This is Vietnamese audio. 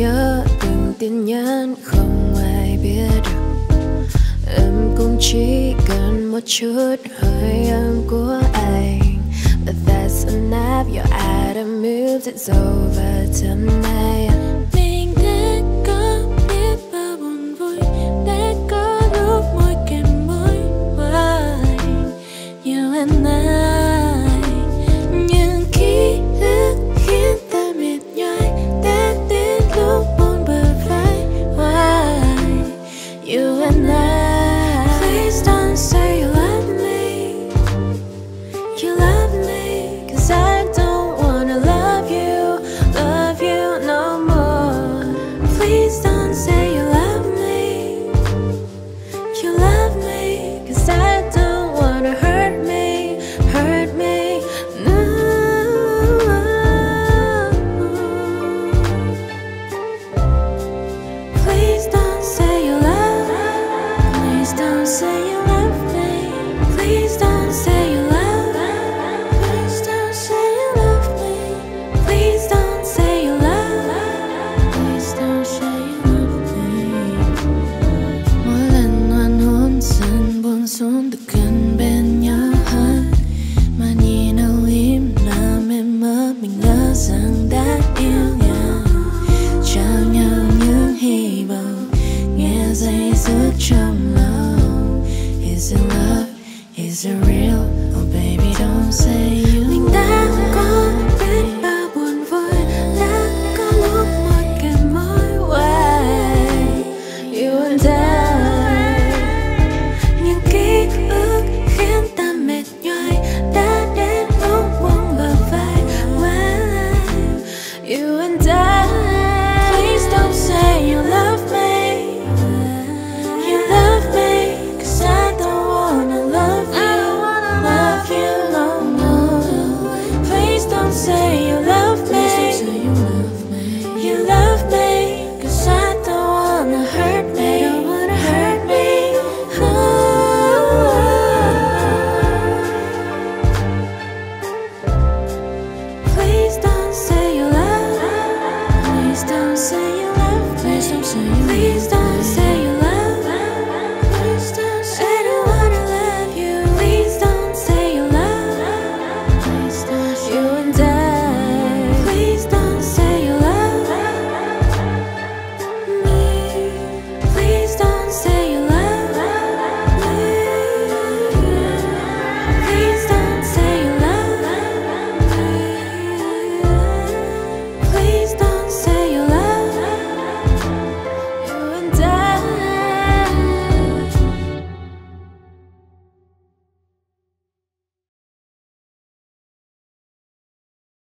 nhớ từng tin nhắn không ai biết được. Em cũng chỉ cần một chút hơi ấm của anh. But that's enough, you're out of music, it's over tonight. Is it love? Is it real? Oh baby, don't say you Please don't say, please don't say.